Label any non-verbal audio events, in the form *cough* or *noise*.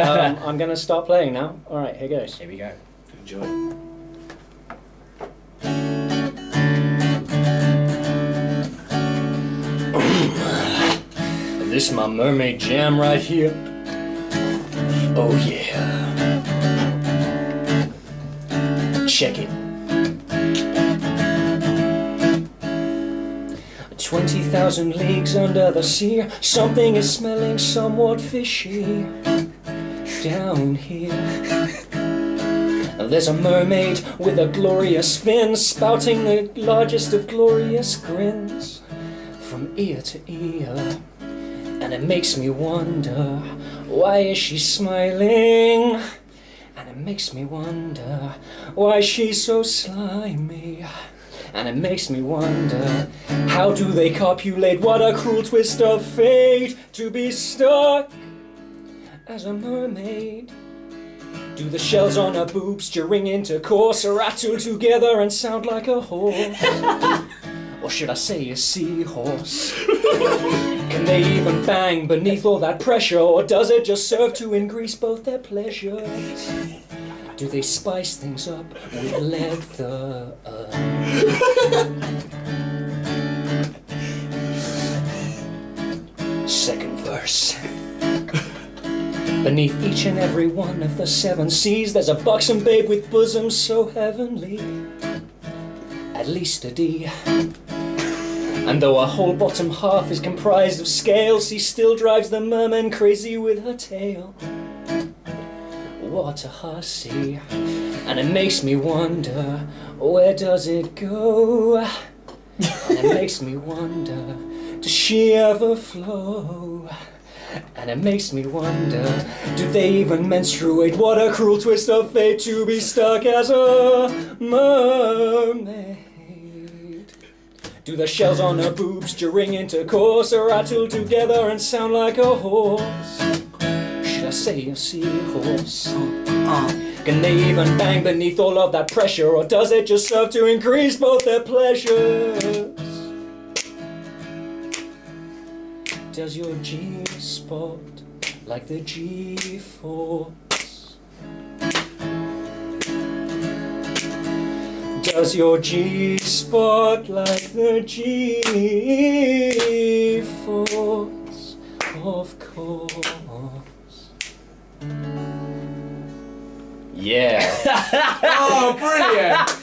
um, I'm going to start playing now. All right, here goes. Here we go. Enjoy. *coughs* this my mermaid jam right here. Oh yeah. Check it. 20,000 leagues under the sea, something is smelling somewhat fishy down here. There's a mermaid with a glorious fin, spouting the largest of glorious grins from ear to ear. And it makes me wonder, why is she smiling? And it makes me wonder, why she's so slimy? And it makes me wonder, how do they copulate? What a cruel twist of fate to be stuck as a mermaid. Do the shells on her boobs during intercourse rattle together and sound like a horse? *laughs* or should I say a seahorse? *laughs* Can they even bang beneath all that pressure, or does it just serve to increase both their pleasures? Do they spice things up with leather? *laughs* Second verse. Beneath each and every one of the seven seas, there's a buxom babe with bosom so heavenly. At least a D. And though her whole bottom half is comprised of scales, she still drives the merman crazy with her tail. What a hussy. And it makes me wonder, where does it go? And it makes me wonder, does she ever flow? And it makes me wonder, do they even menstruate? What a cruel twist of fate to be stuck as a mermaid. Do the shells on her boobs during intercourse rattle together and sound like a horse? Should I say a seahorse? Can they even bang beneath all of that pressure, or does it just serve to increase both their pleasures? Does your G spot like the G force? Does your G spot like the G force? Of course. Yeah. *laughs* Oh, brilliant!